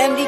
MD